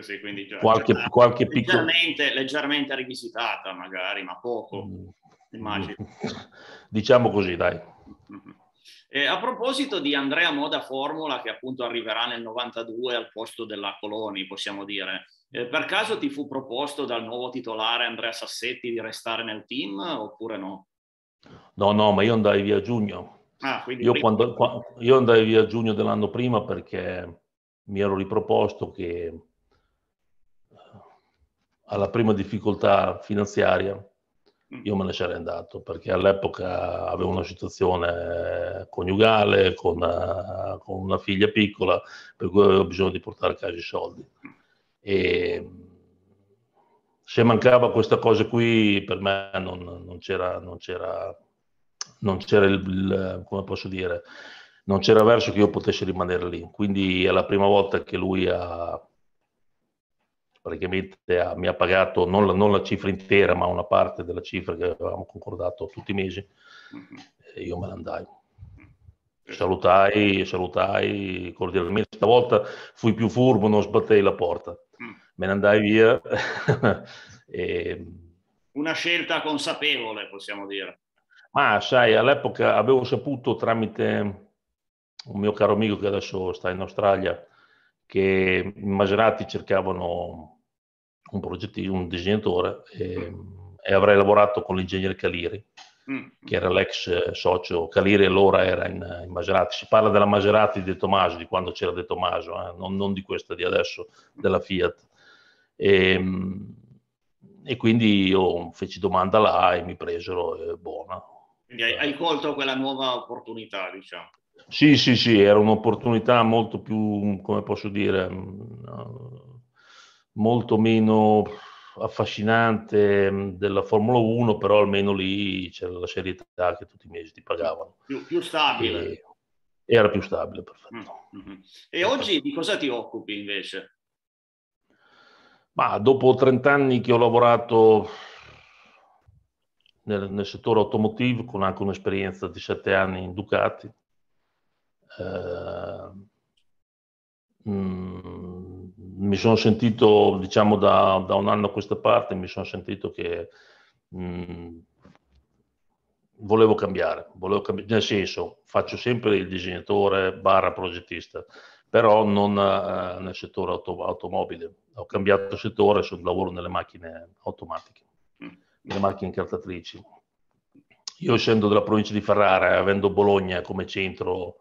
Sì, quindi già, qualche, già qualche leggermente, piccolo... leggermente rivisitata magari, ma poco, mm. immagino. diciamo così, dai. Mm-hmm. A proposito di Andrea Moda Formula, che appunto arriverà nel 92 al posto della Coloni, possiamo dire, eh, per caso ti fu proposto dal nuovo titolare Andrea Sassetti di restare nel team oppure no? No, no, ma io andai via a giugno. Ah, io, quando, io andai via a giugno dell'anno prima perché mi ero riproposto che alla prima difficoltà finanziaria mm. io me ne sarei andato perché all'epoca avevo una situazione coniugale con una, con una figlia piccola per cui avevo bisogno di portare a casa i soldi e se mancava questa cosa qui per me non, non c'era, non c'era, non c'era il, il, come posso dire non c'era verso che io potessi rimanere lì quindi è la prima volta che lui ha praticamente ha, mi ha pagato non la, non la, cifra intera, ma una parte della cifra che avevamo concordato tutti i mesi, mm-hmm. e io me ne andai. Salutai, salutai cordialmente. Stavolta fui più furbo, non sbattei la porta. Mm. Me ne andai via. e... Una scelta consapevole, possiamo dire. Ma sai, all'epoca avevo saputo tramite un mio caro amico che adesso sta in Australia che in Maserati cercavano un progettista, un disegnatore e, e, avrei lavorato con l'ingegnere Caliri, mm. che era l'ex socio. Caliri allora era in, in, Maserati. Si parla della Maserati di De Tomaso, di quando c'era De Tomaso, eh, non, non, di questa di adesso, della Fiat. E, e quindi io feci domanda là e mi presero, è buona. Quindi hai, hai colto quella nuova opportunità, diciamo. Sì, sì, sì, era un'opportunità molto più, come posso dire, molto meno affascinante della Formula 1, però almeno lì c'era la serietà che tutti i mesi ti pagavano. Più, più stabile. E era più stabile, perfetto. Mm-hmm. E oggi di cosa ti occupi invece? Ma dopo 30 anni che ho lavorato nel, nel settore automotive, con anche un'esperienza di 7 anni in Ducati, eh, mm, mi sono sentito, diciamo, da, da, un anno a questa parte, mi sono sentito che mh, mm, volevo cambiare, volevo cambiare, nel senso, faccio sempre il disegnatore barra progettista, però non eh, nel settore auto, automobile. Ho cambiato settore, sul lavoro nelle macchine automatiche, nelle macchine incartatrici. Io essendo della provincia di Ferrara, avendo Bologna come centro,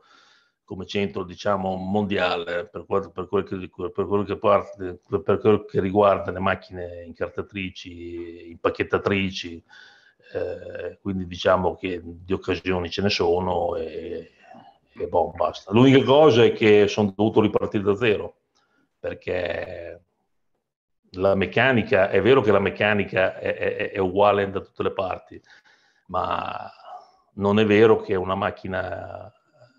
come centro diciamo, mondiale per, per, quel che, per, quello che parte, per quello che riguarda le macchine incartatrici, impacchettatrici, eh, quindi diciamo che di occasioni ce ne sono e, e boh, basta. L'unica cosa è che sono dovuto ripartire da zero, perché la meccanica, è vero che la meccanica è, è, è uguale da tutte le parti, ma non è vero che una macchina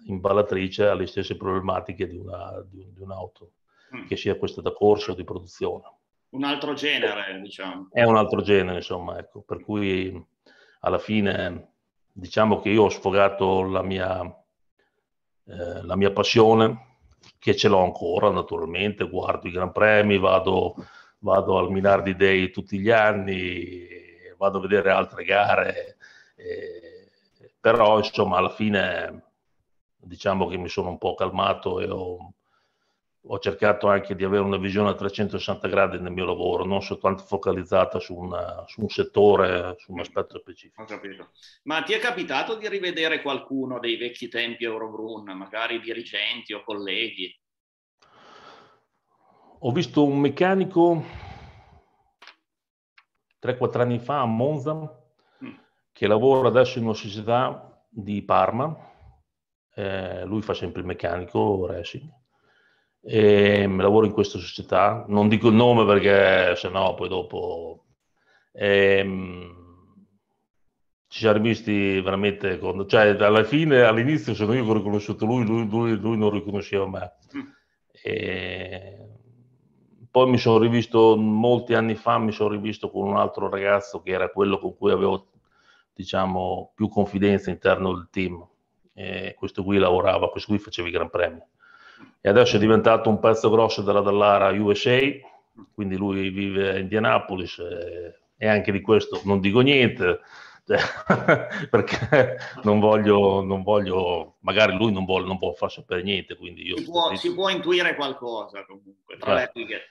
imballatrice ha le stesse problematiche di, una, di, di un'auto, mm. che sia questa da corso o di produzione. Un altro genere, diciamo. È un altro genere, insomma, ecco, per cui alla fine diciamo che io ho sfogato la mia eh, la mia passione, che ce l'ho ancora naturalmente, guardo i Gran Premi, vado, vado al Minardi Day tutti gli anni, vado a vedere altre gare, eh, però insomma alla fine diciamo che mi sono un po' calmato e ho, ho cercato anche di avere una visione a 360 gradi nel mio lavoro, non soltanto focalizzata su, una, su un settore, su un aspetto specifico. Ma ti è capitato di rivedere qualcuno dei vecchi tempi Eurobrun, magari dirigenti o colleghi? Ho visto un meccanico 3-4 anni fa a Monza mm. che lavora adesso in una società di Parma. Eh, lui fa sempre il meccanico racing e lavoro in questa società, non dico il nome perché se no poi dopo ehm, ci siamo rivisti veramente, con, cioè alla fine, all'inizio sono io che ho riconosciuto lui, lui, lui, lui non riconosceva me. Mm. E, poi mi sono rivisto molti anni fa, mi sono rivisto con un altro ragazzo che era quello con cui avevo diciamo più confidenza all'interno del team. E questo qui lavorava, questo qui faceva i Gran Premi e adesso è diventato un pezzo grosso della Dallara USA, quindi lui vive a Indianapolis e, e anche di questo non dico niente, cioè, perché non voglio, non voglio, magari lui non vuole, non vuole far sapere niente, quindi io... Si può, si può intuire qualcosa comunque, tra eh. le righe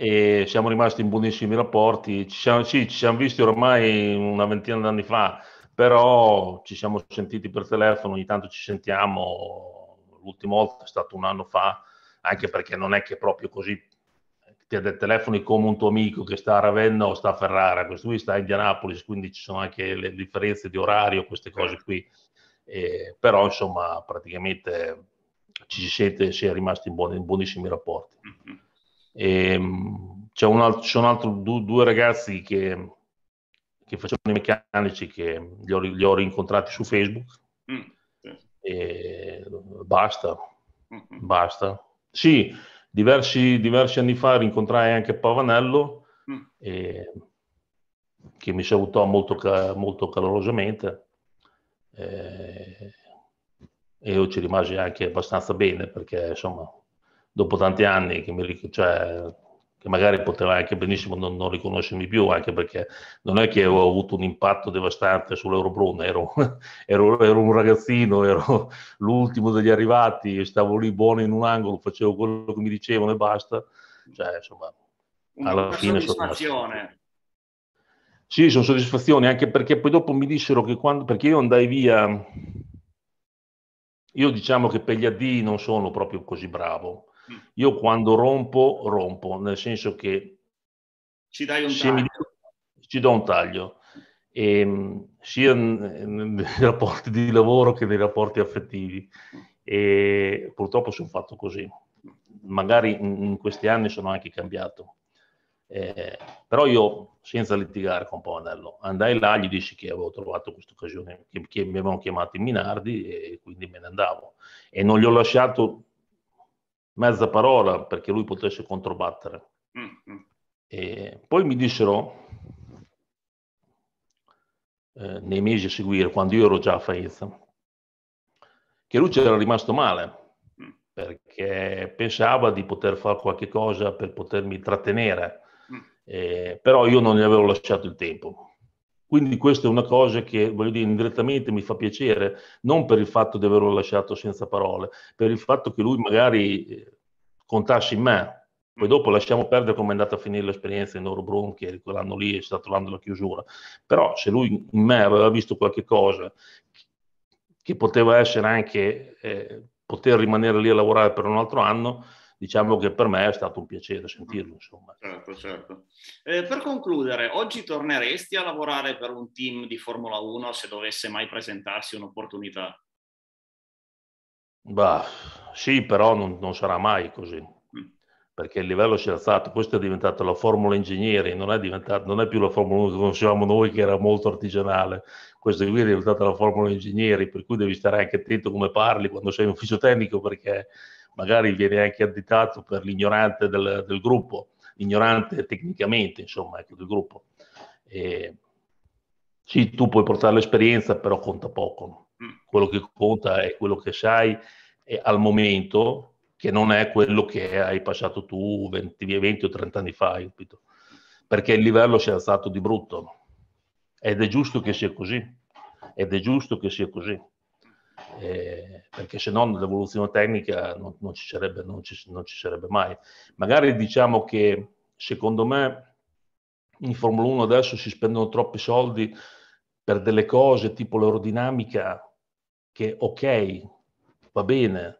e siamo rimasti in buonissimi rapporti. Ci siamo, sì, ci siamo visti ormai una ventina di anni fa, però ci siamo sentiti per telefono, ogni tanto ci sentiamo l'ultima volta è stato un anno fa, anche perché non è che proprio così ti ha dei telefoni come un tuo amico che sta a Ravenna o sta a Ferrara, questo qui sta a Indianapolis, quindi ci sono anche le differenze di orario, queste cose certo. qui. Eh, però insomma praticamente ci si sente, si è rimasti in, buoni, in buonissimi rapporti. Mm-hmm. E, ehm, c'è un altro, ci sono altri due, due ragazzi che, che facevano i meccanici che li ho, li ho rincontrati su Facebook. Mm e basta, mm-hmm. basta. Sì, diversi, diversi, anni fa rincontrai anche Pavanello, mm. e, che mi salutò molto, molto calorosamente. E, e io ci rimasi anche abbastanza bene perché insomma dopo tanti anni che mi cioè, che magari poteva anche benissimo non, non, riconoscermi più, anche perché non è che ho avuto un impatto devastante sull'Eurobrun, ero, ero, ero, un ragazzino, ero l'ultimo degli arrivati, stavo lì buono in un angolo, facevo quello che mi dicevano e basta. Cioè, insomma, alla Una fine soddisfazione. Sì, sono soddisfazioni, anche perché poi dopo mi dissero che quando, perché io andai via, io diciamo che per gli addii non sono proprio così bravo, io quando rompo, rompo, nel senso che ci dai un se mi, ci do un taglio. E, ehm, sia nei rapporti di lavoro che nei rapporti affettivi. E purtroppo sono fatto così. Magari in questi anni sono anche cambiato. Eh, però io, senza litigare con Pavanello, andai là, gli dissi che avevo trovato questa occasione, che, che, mi avevano chiamato in Minardi e quindi me ne andavo. E non gli ho lasciato mezza parola perché lui potesse controbattere. Mm-hmm. E poi mi dissero, eh, nei mesi a seguire, quando io ero già a Faenza, che lui c'era rimasto male mm. perché pensava di poter fare qualche cosa per potermi trattenere eh, però io non ne avevo lasciato il tempo. Quindi questa è una cosa che, voglio dire, indirettamente mi fa piacere, non per il fatto di averlo lasciato senza parole, per il fatto che lui magari eh, contasse in me. Poi dopo lasciamo perdere come è andata a finire l'esperienza in Eurobrun, che quell'anno lì è stato l'anno della chiusura. Però se lui in me aveva visto qualche cosa che poteva essere anche, eh, poter rimanere lì a lavorare per un altro anno, diciamo che per me è stato un piacere sentirlo. Insomma. Certo, certo. Eh, per concludere, oggi torneresti a lavorare per un team di Formula 1 se dovesse mai presentarsi un'opportunità? Bah, sì, però non, non sarà mai così mm. perché il livello si è alzato, questa è diventata la formula ingegneri, non è, non è più la formula 1 che conoscevamo noi che era molto artigianale, questa qui è diventata la formula ingegneri, per cui devi stare anche attento come parli quando sei in ufficio tecnico perché magari viene anche additato per l'ignorante del, del gruppo, ignorante tecnicamente, insomma, ecco, del gruppo. E, sì, tu puoi portare l'esperienza, però conta poco. Mm. Quello che conta è quello che sai al momento, che non è quello che hai passato tu 20, 20 o 30 anni fa, capito? perché il livello si è alzato di brutto. Ed è giusto che sia così. Ed è giusto che sia così eh, perché se no l'evoluzione tecnica non, non, ci sarebbe, non, ci, non, ci sarebbe, mai. Magari diciamo che secondo me in Formula 1 adesso si spendono troppi soldi per delle cose tipo l'aerodinamica che ok, va bene,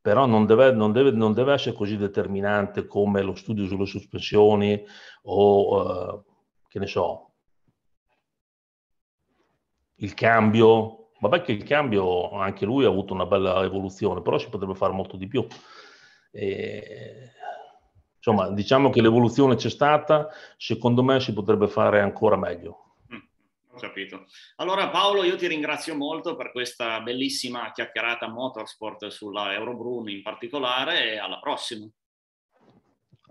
però non deve, deve, non deve, essere così determinante come lo studio sulle sospensioni o, uh, che ne so, il cambio Vabbè che il cambio, anche lui ha avuto una bella evoluzione, però si potrebbe fare molto di più. E, insomma, diciamo che l'evoluzione c'è stata, secondo me si potrebbe fare ancora meglio. Mm, ho capito. Allora Paolo, io ti ringrazio molto per questa bellissima chiacchierata motorsport sulla Eurobrun in particolare e alla prossima.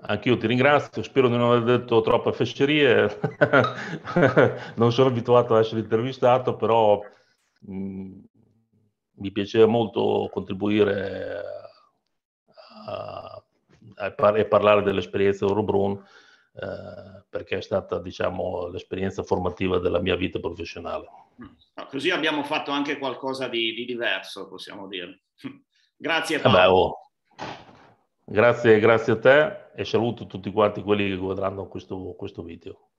Anch'io ti ringrazio, spero di non aver detto troppe fesserie, non sono abituato ad essere intervistato, però Mm, mi piaceva molto contribuire a, a, a parlare dell'esperienza Eurobrun eh, perché è stata diciamo, l'esperienza formativa della mia vita professionale. Mm. così abbiamo fatto anche qualcosa di, di diverso, possiamo dire. grazie Paolo. Vabbè, oh. grazie, grazie, a te e saluto tutti quanti quelli che guarderanno questo, questo video.